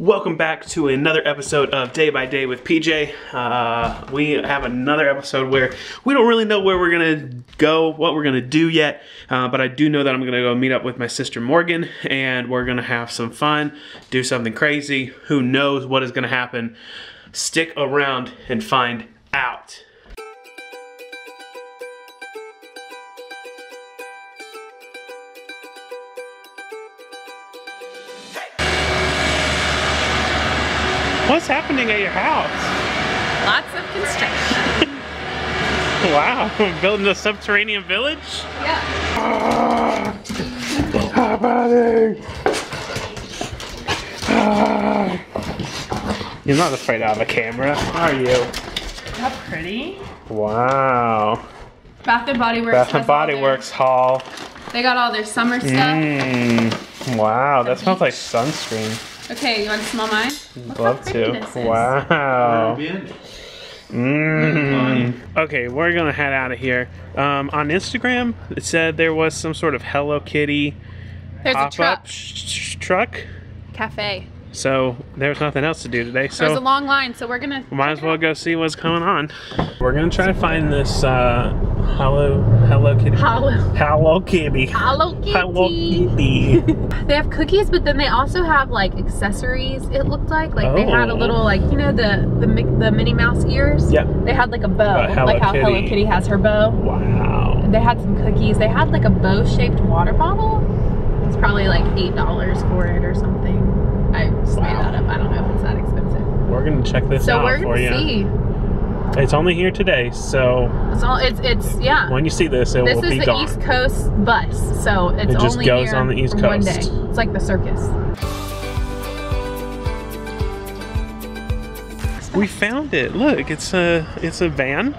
Welcome back to another episode of Day by Day with PJ. Uh, we have another episode where we don't really know where we're gonna go, what we're gonna do yet, uh, but I do know that I'm gonna go meet up with my sister Morgan and we're gonna have some fun, do something crazy. Who knows what is gonna happen? Stick around and find out. What's happening at your house? Lots of construction. Wow, building a subterranean village? Yeah. Hi, buddy. You're not afraid of a camera, are you? How pretty. Wow. Bath and Body Works. Bath and Body their- Works haul. They got all their summer stuff. Mmm. Wow, that smells like sunscreen. Okay, you want to smell mine? Look Love pretty to. this is. Wow. Mmm. Okay, we're gonna head out of here. Um, on Instagram, it said there was some sort of Hello Kitty There's a pop-up truck. sh- truck. Cafe. So there's nothing else to do today. So There's a long line, so we're gonna. Might as well go see what's going on. We're gonna try to find this uh, Hello Hello Kitty. Hello. Hello Kitty. Hello Kitty. Hello Kitty. They have cookies, but then they also have like accessories. It looked like like they had a Oh. little like you know the the the Minnie Mouse ears. Yep. They had like a bow, Hello like how Hello Kitty. Kitty has her bow. Wow. They had some cookies. They had like a bow-shaped water bottle. It's probably like eight dollars for it or something. I just made that up. I don't know if it's that expensive. We're gonna check this So out we're for gonna you. see. It's only here today, so It's all. It's it's yeah. when you see this, it This will is be the. East Coast bus, so it's It just only goes here on the East for one Coast. day. It's like the circus. We found it. Look, it's a it's a van.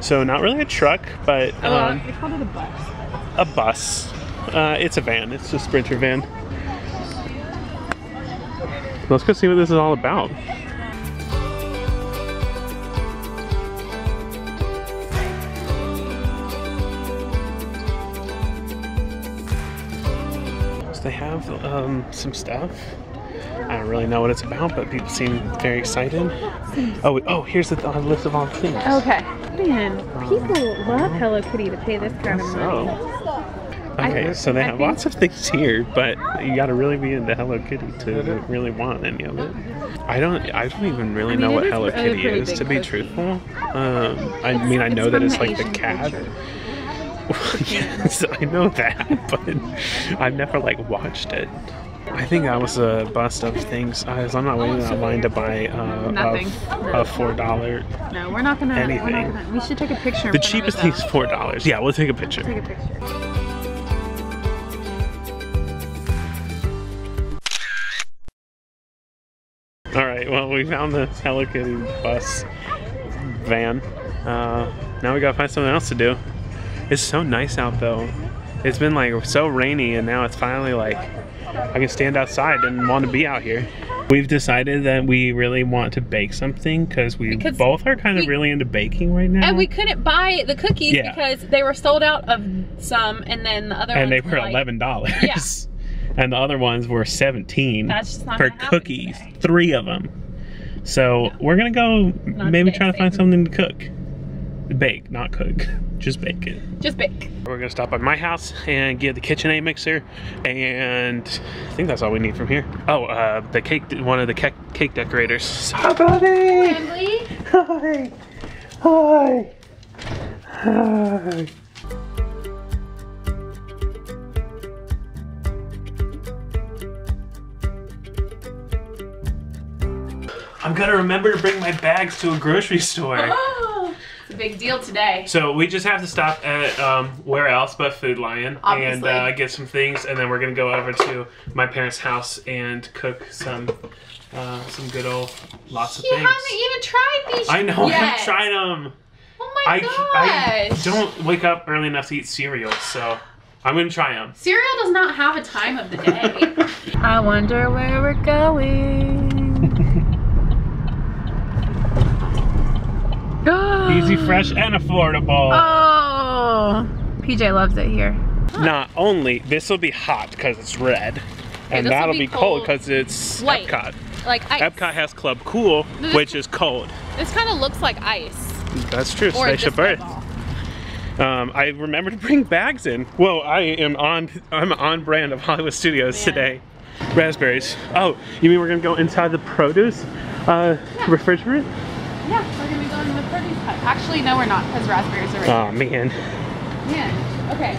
So not really a truck, but um, they called it a bus. a bus. Uh, it's a van. It's a Sprinter van. Let's go see what this is all about. So they have um, some stuff. I don't really know what it's about, but people seem very excited. Oh, oh, here's the uh, list of all the things. Okay. Man, people love Hello Kitty to pay this kind of So, money. Okay, so they I have lots of things here, but you got to really be into Hello Kitty to really want any of it. I don't, I don't even really I mean, know what Hello a Kitty is, big to be cookie. truthful. Um, I mean, I know that it's the like the cat. culture. yes, I know that, but I've never like watched it. I think that was a bust of things. I was on my way in line to buy uh, Nothing. a, a four dollar. No, we're not gonna. We're Anything. not gonna we should take a picture. The front of it, cheapest thing is four dollars. Yeah, we'll take a picture. Take a picture. Right. Well, we found the Hello Kitty bus van. Uh, now we gotta find something else to do. It's so nice out though. It's been like so rainy, and now it's finally like I can stand outside and want to be out here. We've decided that we really want to bake something because we Because both are kind of we- really into baking right now. And we couldn't buy the cookies Yeah. because they were sold out of some, and then the other and ones they were like, eleven dollars. Yeah. And the other ones were seventeen That's just not for cookies, today. three of them. So we're gonna go Not maybe try to find something to cook, bake, not cook, just bake it. Just bake. We're gonna stop by my house and get the Kitchen KitchenAid mixer, and I think that's all we need from here. Oh, uh, the cake, one of the cake, cake decorators. Hi, buddy. Hi. Hi. Hi. I'm gonna remember to bring my bags to a grocery store. Oh, it's a big deal today. So we just have to stop at um, where else but Food Lion and uh, get some things, and then we're gonna go over to my parents' house and cook some uh, some good old lots of You things. haven't even tried these I know I haven't tried them. Oh my I, I don't wake up early enough to eat cereal, so I'm gonna try them. Cereal does not have a time of the day. I wonder where we're going. Easy, fresh, and affordable. Oh, PJ loves it here. Not only this will be hot because it's red, and this'll that'll be be cold cold. because it's White. Epcot. like ice. Epcot has Club Cool, This- which is cold. This kind of looks like ice. That's true. Or a Spaceship Earth. Um, I remember to bring bags in. Whoa, I am on. I'm on brand of Hollywood Studios Yeah. today. Raspberries. Oh, you mean we're gonna go inside the produce uh, refrigerator? Yeah, we're gonna be going to produce hut. Actually, no, we're not, because raspberries are right Oh man. Man, okay.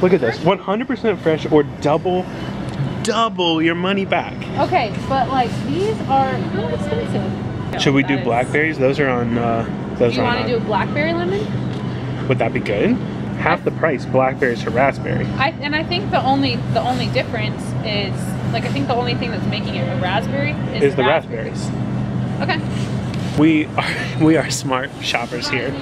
Look at this. 100% fresh or double, double your money back. Okay, but like these are kind of expensive. Should we do That is- blackberries? Those are on. Uh, those Do you want to do a blackberry lemon? Would that be good? Half the price, blackberries to raspberry. I and I think the only the only difference is like I think the only thing that's making it a raspberry is, Is the raspberries. Okay. We are we are smart shoppers here.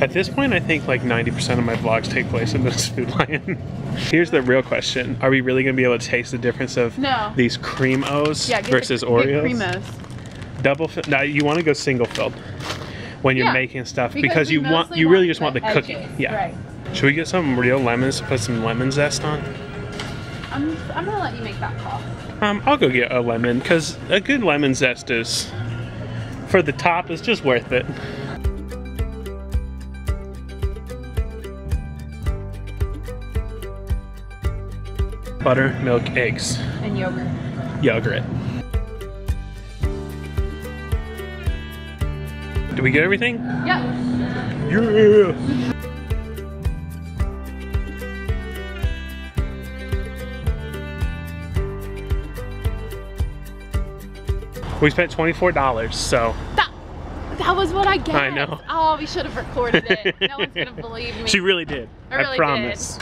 At this point, I think like 90% of my vlogs take place in this Food Lion. Here's the real question: Are we really gonna be able to taste the difference of No. these cream O's Yeah, versus the, Oreos? Primos. Double. Fi- no, you want to go single filled when you're Yeah, making stuff because because, you want you really want just want the the cookie. edges, Yeah. right. Should we get some real lemons to put some lemon zest on? I'm I'm gonna let you make that call. Um, I'll go get a lemon because a good lemon zest is for the top is just worth it. Butter, milk, eggs, And yogurt. yogurt. Did we get everything? Yep. Yeah. We spent $24, so That was what I get. I know. Oh, we should have recorded it. No one's gonna believe me. she really did. I really did. promise.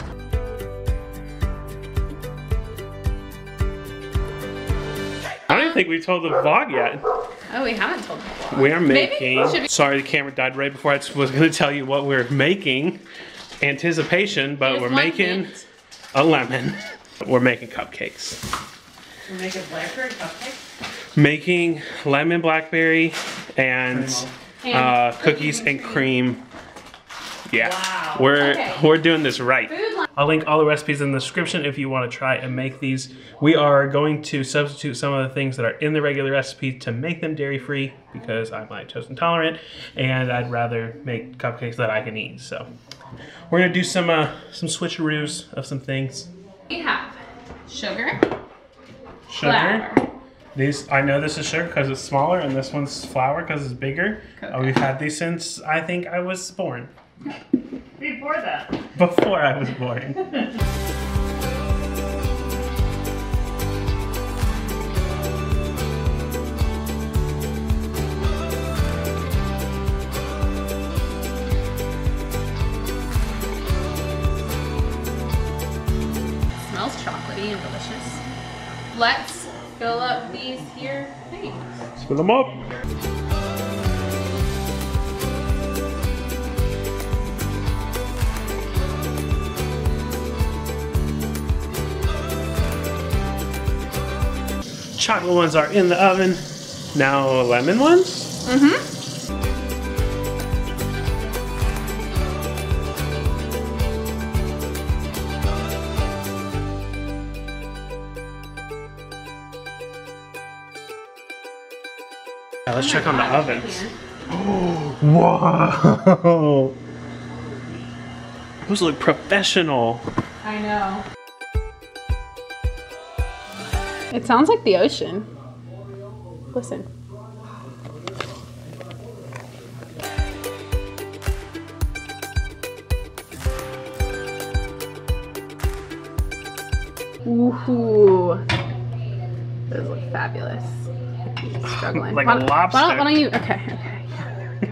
I don't think we've told the vlog yet. oh, we haven't told them. We are making. we Sorry, the camera died right before I was going to tell you what we're making. Anticipation, but we're making hint. a lemon. We're making cupcakes. We're making blackberry cupcakes. Making lemon blackberry and uh, cookies and cream. Yeah, Wow. we're Okay. we're doing this right. I'll link all the recipes in the description if you want to try and make these. We are going to substitute some of the things that are in the regular recipe to make them dairy free because I'm lactose intolerant and I'd rather make cupcakes that I can eat. So we're gonna do some uh, some switcheroos of some things. We have sugar, Sugar. flour, These I know this is sugar because it's smaller, and this one's flour because it's bigger. Uh, we've had these since I think I was born. Before that. Before I was born. these things. Fill them up. Chocolate ones are in the oven. Now lemon ones. Mm-hmm. Yeah, let's check on the ovens. Whoa! Those look professional. I know. It sounds like the ocean. Listen. Ooh. Those look fabulous. He's struggling. Like a why, don't- Why lobster. don't, why don't you? Okay, okay. yeah, there we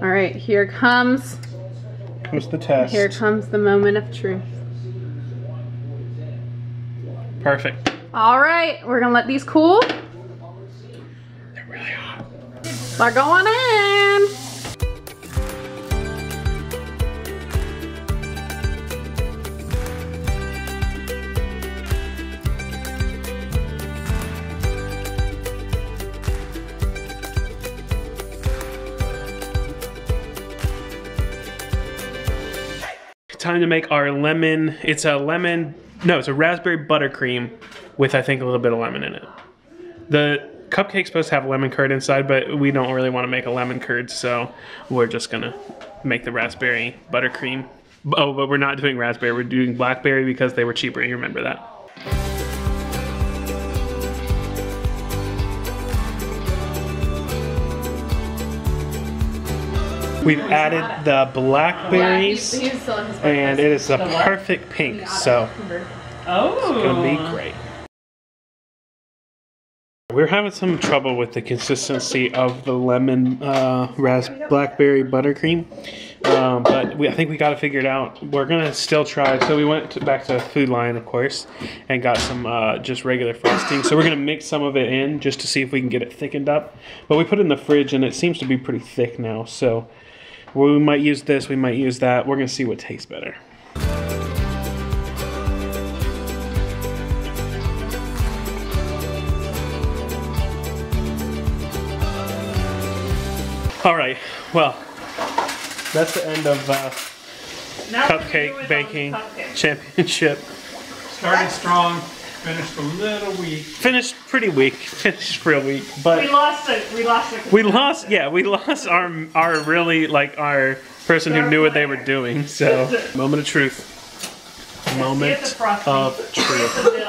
go. All right, here comes Comes the test. here comes the moment of truth. Perfect. All right, we're gonna let these cool. They're really hot. They're going in. Time to make our lemon. It's a lemon no, it's a raspberry buttercream with I think a little bit of lemon in it. The cupcake's supposed to have lemon curd inside, but we don't really want to make a lemon curd, so we're just gonna make the raspberry buttercream. Oh, but we're not doing raspberry. We're doing blackberry because they were cheaper. You remember that? We've added the blackberries, Yeah, he- he was still in his and it is a perfect pink. So Oh. it's gonna be great. We're having some trouble with the consistency of the lemon uh, ras- blackberry buttercream, um, but we, I think we got to figure it out. We're gonna still try. So we went to, back to Food Lion, of course, and got some uh, just regular frosting. So we're gonna mix some of it in just to see if we can get it thickened up. But we put it in the fridge, and it seems to be pretty thick now. So we might use this. We might use that. We're gonna see what tastes better. All right. Well, that's the end of uh, Now what are you cupcake baking championship. Started strong, finished a little weak. Finished pretty weak. Finished real weak, But We lost it. We lost it. we lost. Yeah, we lost our our really like our person who knew what they were doing. So moment of truth. Moment Get the frosting. of truth. the.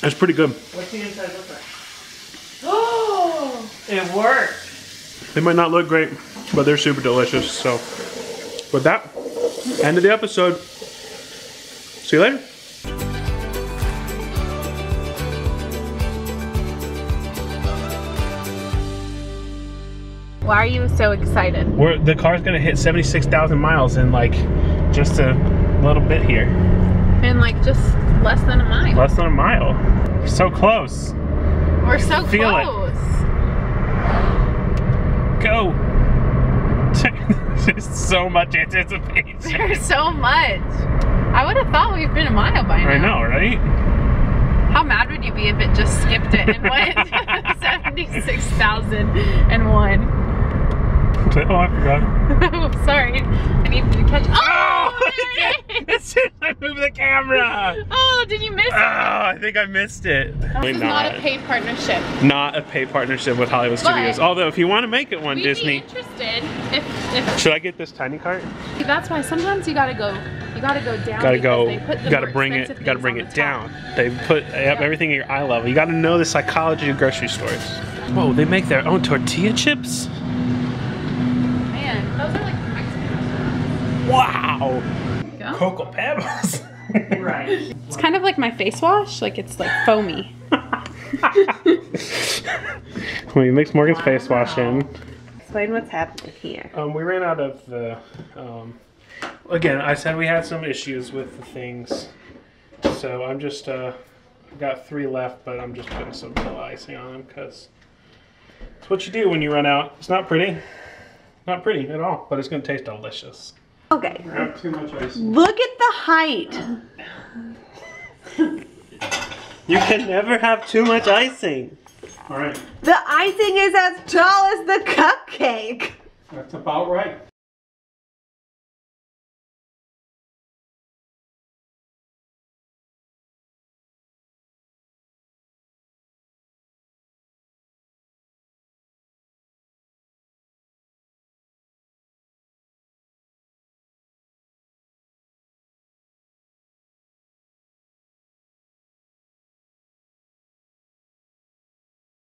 That's pretty good. What's the inside look like? It worked. They might not look great, but they're super delicious. So, with that, end of the episode. See you later. Why are you so excited? We're, the car's gonna hit 76,000 miles in like just a little bit here. In like just less than a mile. Less than a mile. So close. We're so Feel it. Go. There's so much anticipation. There's so much. I would have thought we've been a mile by now. I know, right? How mad would you be if it just skipped it and went 76,001? Oh, I forgot. Sorry. I needed to catch. Oh! As soon as I moved the camera. oh, did you miss Oh, it? I think I missed it. This is not a paid partnership. Not a paid partnership with Hollywood But- Studios. Although, if you want to make it one, We'd Disney, be interested if, if should I get this tiny cart? that's why sometimes you gotta go you gotta go down Gotta go. they put the Gotta bring it. Gotta things bring on it the top. down. They put yep, everything at your eye level. You gotta know the psychology of grocery stores. Whoa, they make their own tortilla chips. Man, those are like Mexican. Wow. Cocoa Pebbles. Right. It's kind of like my face wash, like it's like foamy. we mixed Morgan's face wash in. Explain what's happening here. Um, we ran out of the. Um, again, I said we had some issues with the things, so I'm just. Uh, I've got three left, but I'm just putting some vanilla icing on them because it's what you do when you run out. It's not pretty, not pretty at all, but it's gonna taste delicious. Okay, Not too much ice. look at the height. You can never have too much icing. All right, The icing is as tall as the cupcake. that's about right.